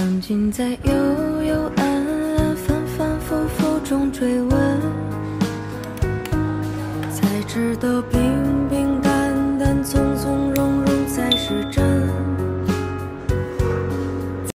曾经在幽幽暗暗反反复复中追问才知道并